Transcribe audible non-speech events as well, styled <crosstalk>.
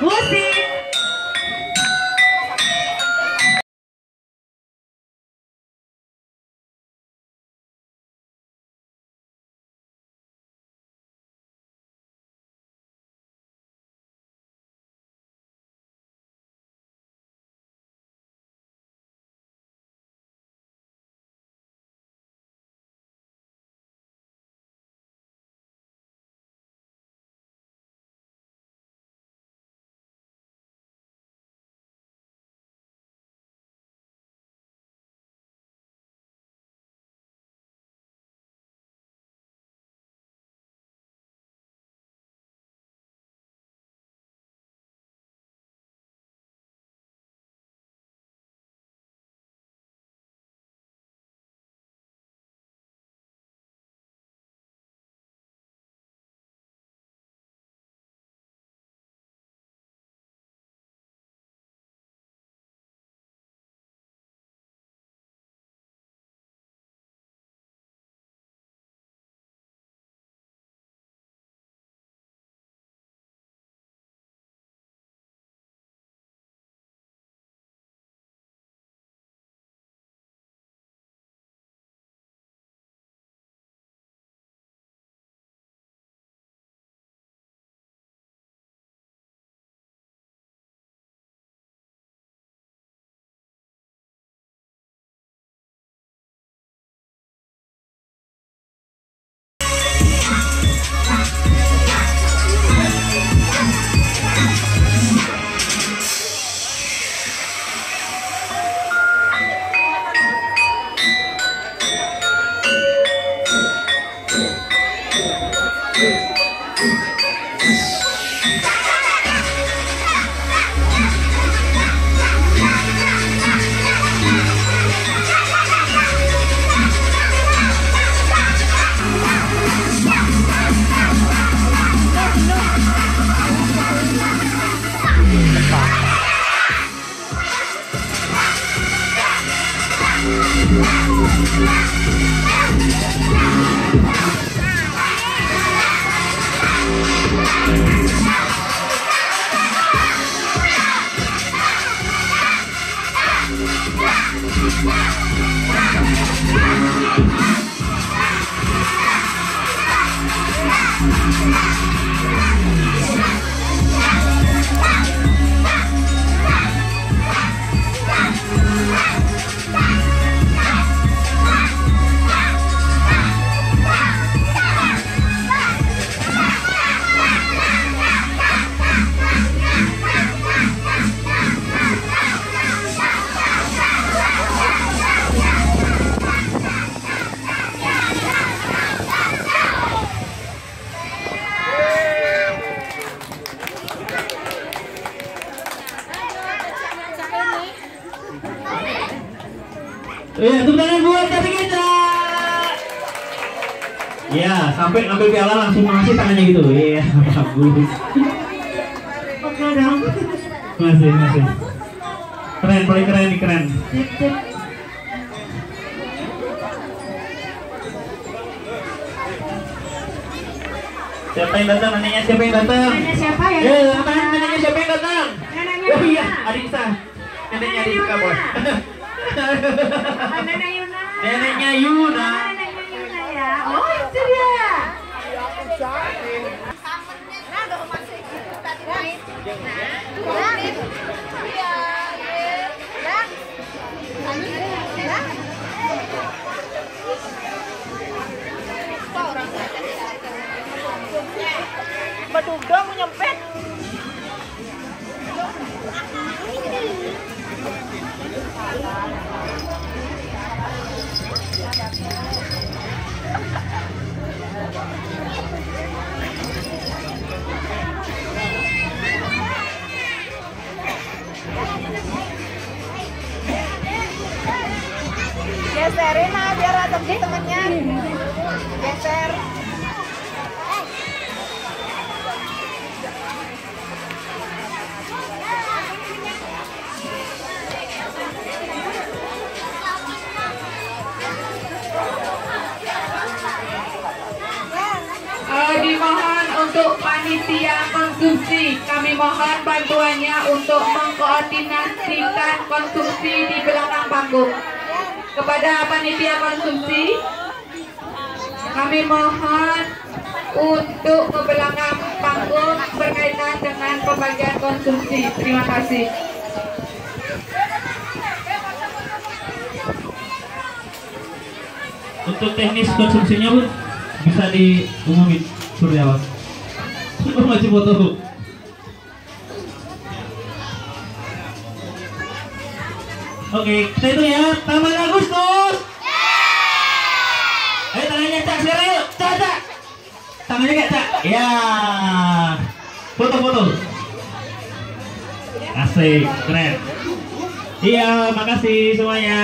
Você Yeah. Iya, tepuk tangan buat Tapi kita. Iya, sampai ngambil piala langsung ngasih tangannya gitu. Iya, bagus. Oke dong. Masih, masih. Keren, paling keren nih, keren. Siapa yang datang? Neneknya siapa yang datang? Nanya siapa ya? Apa neneknya siapa yang datang? Neneknya Oh iya? Adiksa. Neneknya Neneknya Adiksa, <laughs> Yuna. Neneknya Yuna. Neneknya Yuna ya. Oh, itu dia. Bedugdong nyempet. Geserin ah biar ada temennya. Geser. Eh, untuk panitia konsumsi kami mohon bantuannya untuk mengkoordinasikan konsumsi di belakang panggung. Kepada panitia konsumsi, kami mohon untuk ke belakang panggung berkaitan dengan pembagian konsumsi. Terima kasih. Untuk teknis konsumsinya pun bisa diumumin Suryawan. <laughs> Masih foto. Oke, kita itu ya. Taman Agustus. Ayo tangannya cak sekarang yuk. Cak cak. Tangannya kak cak. Ya. Foto-foto. Asik, keren. Iya, makasih semuanya.